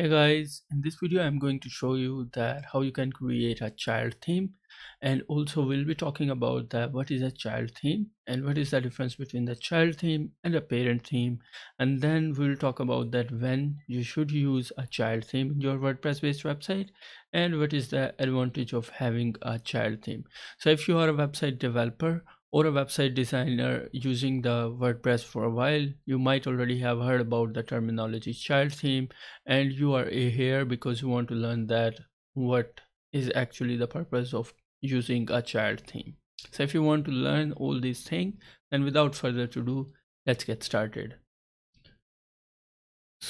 Hey guys, in this video I'm going to show you that how you can create a child theme and also we'll be talking about that what is a child theme and what is the difference between the child theme and a parent theme and then we'll talk about that when you should use a child theme in your WordPress based website and what is the advantage of having a child theme. So if you are a website developer or a website designer using the WordPress for a while, you might already have heard about the terminology child theme and you are here because you want to learn that what is actually the purpose of using a child theme. So if you want to learn all these things, then without further ado, let's get started.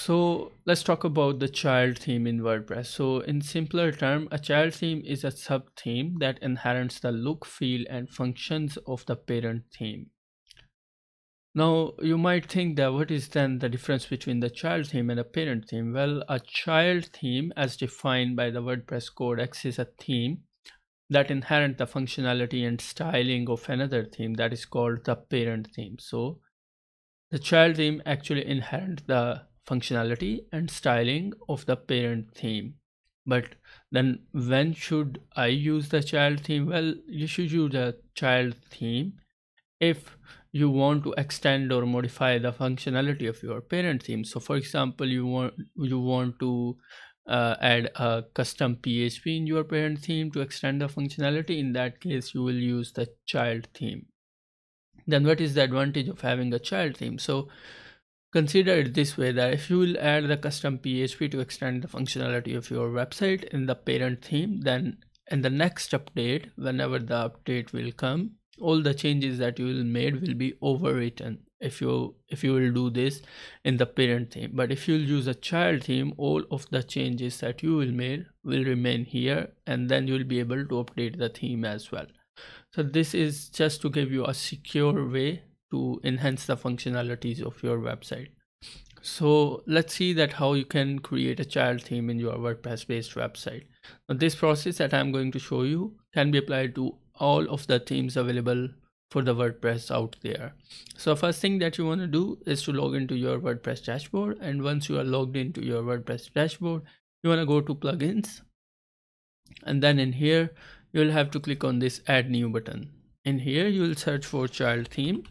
So let's talk about the child theme in WordPress. So in simpler term, a child theme is a sub theme that inherits the look, feel and functions of the parent theme. Now you might think that what is then the difference between the child theme and a parent theme? Well, a child theme as defined by the WordPress codex is a theme that inherent the functionality and styling of another theme that is called the parent theme. So the child theme actually inherent the functionality and styling of the parent theme. But then when should i use the child theme? Well you should use the child theme if you want to extend or modify the functionality of your parent theme. So for example you want you want to uh, add a custom php in your parent theme to extend the functionality. In that case you will use the child theme. Then what is the advantage of having a child theme? So Consider it this way that if you will add the custom PHP to extend the functionality of your website in the parent theme, then in the next update, whenever the update will come, all the changes that you will made will be overwritten if you if you will do this in the parent theme. But if you'll use a child theme all of the changes that you will made will remain here and then you will be able to update the theme as well. So this is just to give you a secure way to enhance the functionalities of your website. So let's see that how you can create a child theme in your wordpress based website. Now this process that i'm going to show you can be applied to all of the themes available for the wordpress out there. So first thing that you want to do is to log into your wordpress dashboard and once you are logged into your wordpress dashboard you want to go to plugins. And then in here you'll have to click on this add new button. In here you will search for child theme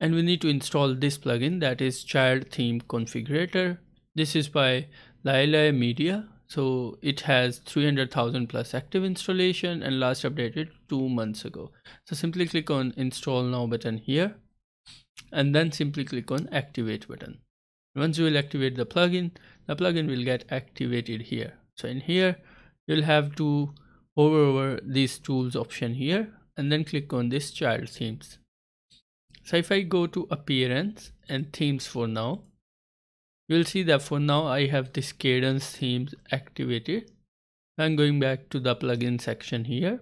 and we need to install this plugin that is child theme configurator. This is by Lilaea Media. So it has 300,000 plus active installation and last updated two months ago. So simply click on install now button here and then simply click on activate button. Once you will activate the plugin the plugin will get activated here. So in here you'll have to hover over this tools option here and then click on this child themes so if I go to appearance and themes for now, you'll see that for now I have this kadence themes activated. I'm going back to the plugin section here.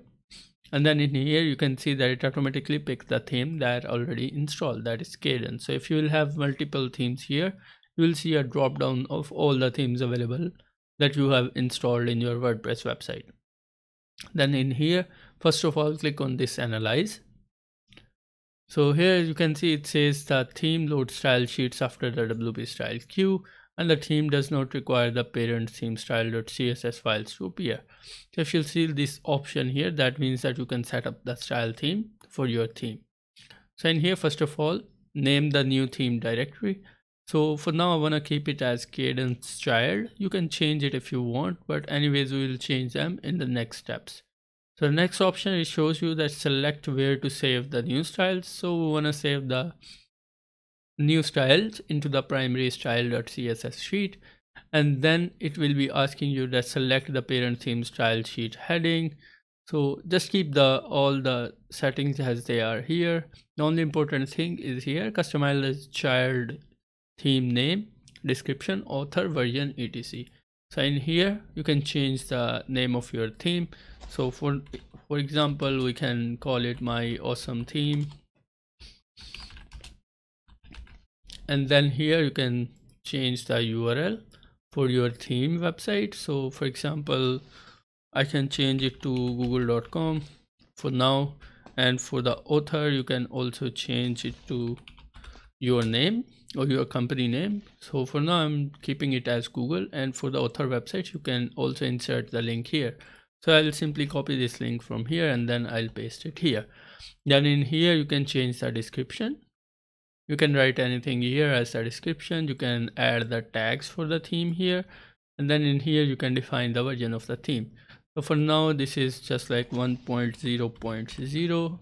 And then in here, you can see that it automatically picks the theme that already installed, that is Kadence. So if you will have multiple themes here, you will see a drop down of all the themes available that you have installed in your WordPress website. Then in here, first of all, click on this analyze so here you can see it says the theme load style sheets after the WP style queue and the theme does not require the parent theme style.css files to appear. So if you see this option here, that means that you can set up the style theme for your theme. So in here, first of all, name the new theme directory. So for now, I want to keep it as kadence child. You can change it if you want, but anyways, we will change them in the next steps. So the next option it shows you that select where to save the new styles. So we want to save the new styles into the primary style.css sheet. And then it will be asking you to select the parent theme style sheet heading. So just keep the all the settings as they are here. The only important thing is here customize child theme name description author version etc so in here you can change the name of your theme so for for example we can call it my awesome theme and then here you can change the url for your theme website. So for example i can change it to google.com for now. And for the author you can also change it to your name or your company name. So for now i'm keeping it as google. And for the author website you can also insert the link here. So i'll simply copy this link from here and then i'll paste it here. Then in here you can change the description. You can write anything here as a description. You can add the tags for the theme here. And then in here you can define the version of the theme. So for now this is just like 1.0.0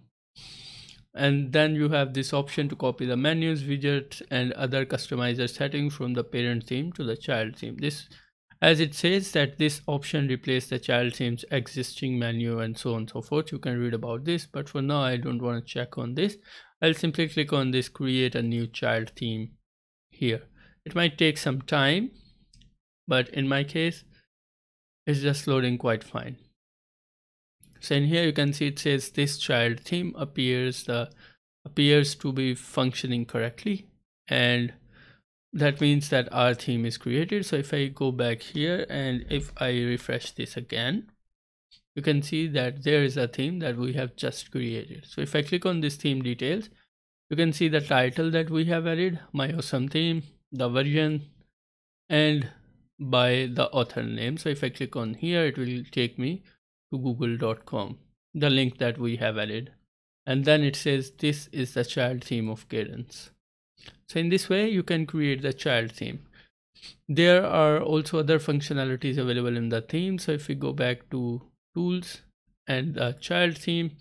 and then you have this option to copy the menus widgets and other customizer settings from the parent theme to the child theme. This as it says that this option replaces the child theme's existing menu and so on and so forth. You can read about this but for now i don't want to check on this. I'll simply click on this create a new child theme here. It might take some time but in my case it's just loading quite fine so in here you can see it says this child theme appears the appears to be functioning correctly. And that means that our theme is created. So if i go back here and if i refresh this again you can see that there is a theme that we have just created. So if i click on this theme details you can see the title that we have added my awesome theme the version and by the author name. So if i click on here it will take me to google.com the link that we have added. And then it says this is the child theme of kadence. So in this way you can create the child theme. There are also other functionalities available in the theme. So if we go back to tools and the child theme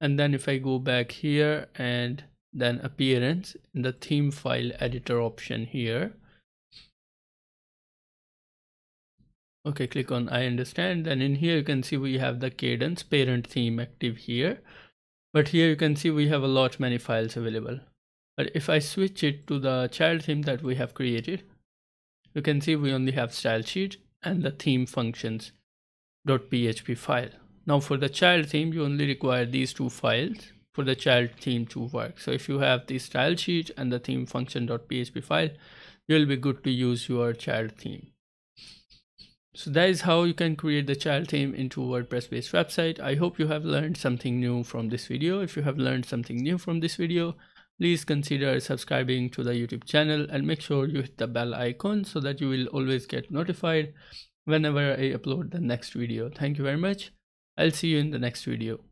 and then if i go back here and then appearance in the theme file editor option here okay click on i understand. Then in here you can see we have the kadence parent theme active here. But here you can see we have a lot many files available. But if i switch it to the child theme that we have created you can see we only have style sheet and the theme functions .php file. Now for the child theme you only require these two files. For the child theme to work. So if you have the style sheet and the theme function.php file you'll be good to use your child theme so that is how you can create the child theme into WordPress based website. I hope you have learned something new from this video. If you have learned something new from this video, please consider subscribing to the YouTube channel and make sure you hit the bell icon so that you will always get notified whenever I upload the next video. Thank you very much. I'll see you in the next video.